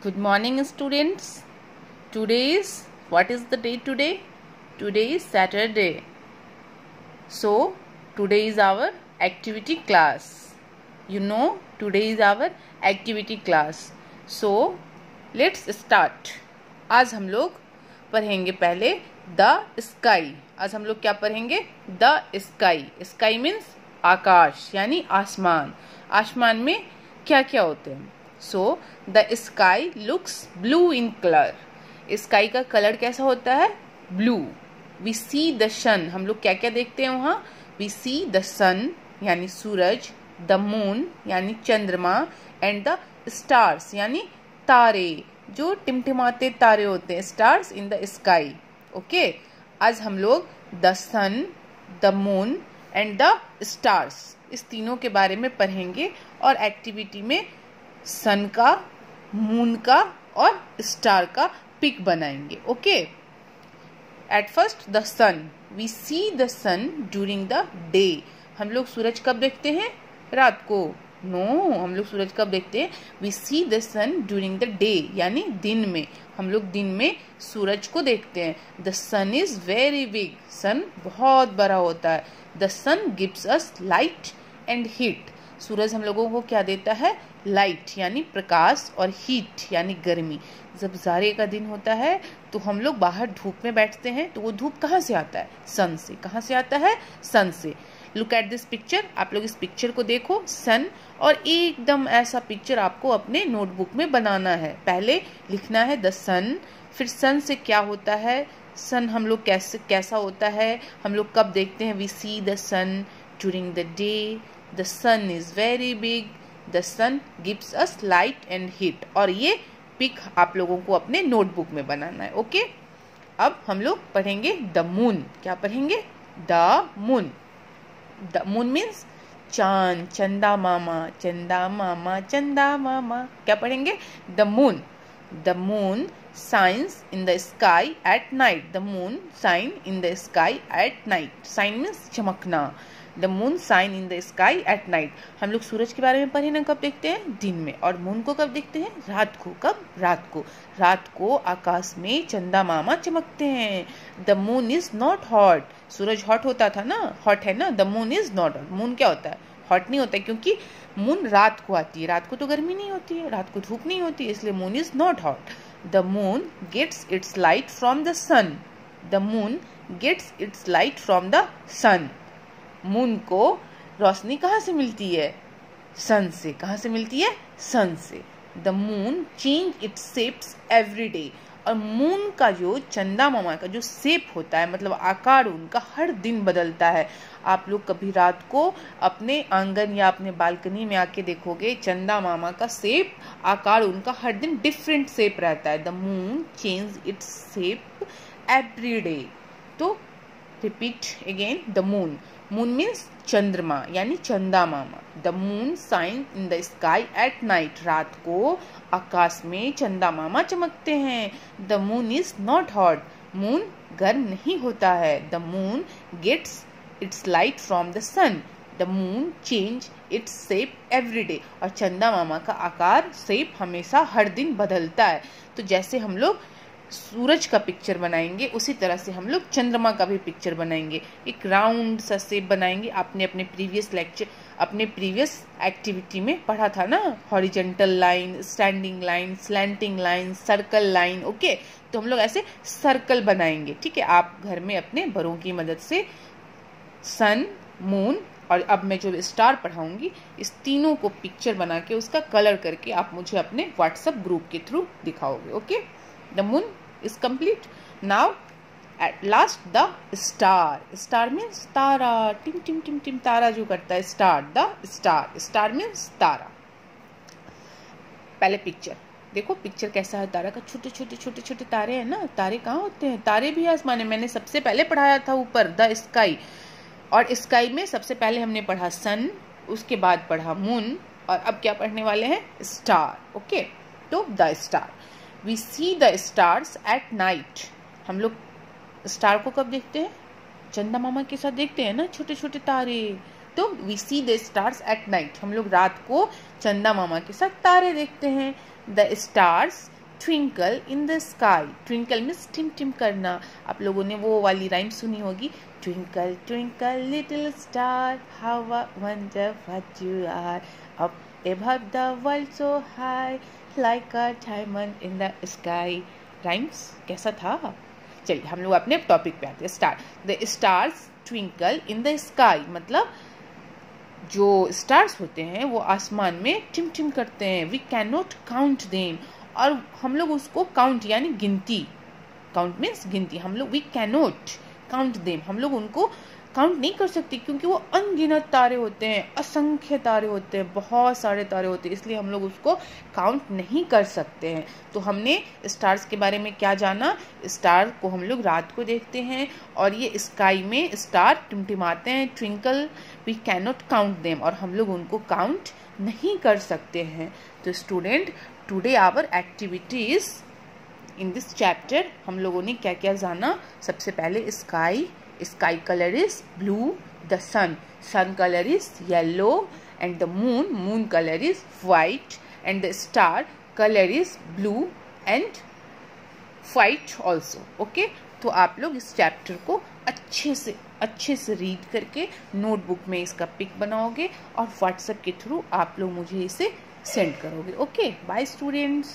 Good morning, students. Today is what is the day today? Today is Saturday. So, today is our activity class. You know, today is our activity class. So, let's start. आज हम लोग पढ़ेंगे पहले the sky आज हम लोग क्या पढ़ेंगे द स्काई स्काई मीन्स आकाश यानी आसमान आसमान में क्या क्या होते हैं so the sky looks blue in colour sky का कलर कैसा होता है? Blue we see the sun हम लोग क्या क्या देखते हैं वहाँ? वी सी द सन यानी सूरज द मून यानी चंद्रमा एंड द स्टार्स यानी तारे, जो टिमटिमाते तारे होते हैं stars in the sky okay आज हम लोग the sun the moon and the stars इस तीनों के बारे में पढ़ेंगे और एक्टिविटी में सन का मून का और स्टार का पिक बनाएँगे okay at first the sun we see the sun during the day हम लोग सूरज कब देखते हैं? रात को। नो no, हम लोग सूरज कब देखते हैं? We see the sun during the day यानी दिन में। हम लोग दिन में सूरज को देखते हैं। The sun is very big sun बहुत बड़ा होता है। The sun gives us light and heat सूरज हम लोगों को क्या देता है? लाइट यानी प्रकाश और हीट यानी गर्मी। जब जारे का दिन होता है तो हम लोग बाहर धूप में बैठते हैं तो वो धूप कहाँ से आता है? सन से। कहाँ से आता है? सन से। लुक एट दिस पिक्चर आप लोग इस पिक्चर को देखो सन और एकदम ऐसा पिक्चर आपको अपने नोटबुक में बनाना है। पहले लिखना है द सन फिर सन से क्या होता है? सन हम लोग कैसे, कैसा होता है? हम लोग कब देखते हैं? We see the sun during the day the sun is very big the sun gives us light and heat और ये पिक आप लोगों को अपने नोटबुक में बनाना है ओके अब हम लोग पढ़ेंगे द मून क्या पढ़ेंगे? The moon the moon means चाँद, चंदा मामा चंदा मामा चंदा मामा. क्या पढ़ेंगे? The moon the moon shines in the sky at night the moon shine in the sky at night shine means चमकना. The moon shine in the sky at night हम लोग सूरज के बारे में पढ़े ना, कब देखते हैं? दिन में। और मून को कब देखते हैं? रात को। कब? रात को। रात को आकाश में चंदा मामा चमकते हैं। The moon is not hot Suraj hot होता था ना? हॉट है ना? The moon is not hot moon क्या होता है? हॉट नहीं होता है, क्योंकि मून रात को आती है। रात को तो गर्मी नहीं होती है। रात को धूप नहीं होती है, इसलिए moon is not hot the moon gets its light from the sun the moon gets its light from the sun moon को रोशनी कहाँ से मिलती है? सन से। कहाँ से मिलती है? सन से। The moon change its shapes every day और मून का जो चंदा मामा का जो सेप होता है मतलब आकार उनका हर दिन बदलता है। आप लोग कभी रात को अपने आँगन या अपने बालकनी में आके देखोगे, चंदा मामा का सेप आकार उनका हर दिन डिफरेंट सेप रहता है। The moon change its shape every day तो repeat again the moon moon means चंद्रमा यानी चंदा मामा the moon shine in the sky at night रात को आकाश में चंदा मामा चमकते हैं। The moon is not hot moon गर्म नहीं होता है। The moon gets its light from the sun the moon change its shape every day और चंदा मामा का आकार सेप हमेशा हर दिन बदलता है। तो जैसे हम लोग सूरज का पिक्चर बनाएँगे, उसी तरह से हम लोग चंद्रमा का भी पिक्चर बनाएँगे। एक राउंड सा सेप बनाएँगे। आपने अपने प्रीवियस लेक्चर अपने प्रीवियस एक्टिविटी में पढ़ा था ना? Horizontal line standing line slanting line circle line okay तो हम लोग ऐसे सर्कल बनाएँगे, ठीक है? आप घर में अपने बड़ों की मदद से सन मून और अब मैं जो स्टार पढ़ाऊँगी, इस तीनों को पिक्चर बना के उसका कलर करके आप मुझे अपने व्हाट्सएप ग्रुप के थ्रू दिखाओगे okay the moon is complete. Now, at last, the star. Star means tara. टिम टिम टिम टिम तारा जो करता है star the star star means तारा पहले पिक्चर देखो पिक्चर कैसा है, तारा का छोटे छोटे छोटे छोटे तारे हैं ना? तारे कहाँ होते हैं? तारे भी आसमान है मैंने सबसे पहले पढ़ाया था ऊपर द स्काई और स्काई में सबसे पहले हमने पढ़ा सन उसके बाद पढ़ा मून और अब क्या पढ़ने वाले हैं? स्टार ओके तो the star we see the stars at night हम लोग स्टार को कब देखते हैं? चंदा मामा के साथ देखते हैं ना छोटे छोटे तारे। तो we see the stars at night हम लोग रात को चंदा मामा के साथ तारे देखते हैं। The stars twinkle in the sky twinkle means Tim टिम करना। आप लोगों ने वो वाली राइम सुनी होगी। Twinkle twinkle little star how wonder you are up above the world so high. Like a diamond in the sky. Rhymes कैसा था? चलिए, हम लोग अपने टॉपिक पे आते हैं। Star the stars twinkle in the sky मतलब जो स्टार्स होते हैं, वो आसमान में टिम टिम करते हैं। We can not count them और हम लोग उसको काउंट यानी गिनती। काउंट मीन्स गिनती। हम लोग we can not count them हम लोग उनको काउंट नहीं कर सकती क्योंकि वो अनगिनत तारे होते हैं, असंख्य तारे होते हैं, बहुत सारे तारे होते हैं, इसलिए हम लोग उसको काउंट नहीं कर सकते हैं। तो हमने स्टार्स के बारे में क्या जाना? स्टार को हम लोग रात को देखते हैं और ये स्काई में स्टार टिमटिमाते हैं twinkle we can not count them और हम लोग उनको काउंट नहीं कर सकते हैं। तो student today our activities in this chapter हम लोगों ने क्या क्या जाना? सबसे पहले sky sky color is blue the sun sun color is yellow and the moon moon color is white and the star color is blue and white also okay तो आप लोग इस चैप्टर को अच्छे से अच्छे से रीड करके नोटबुक में इसका पिक बनाओगे और व्हाट्सएप के थ्रू आप लोग मुझे इसे सेंड करोगे ओके बाय स्टूडेंट्स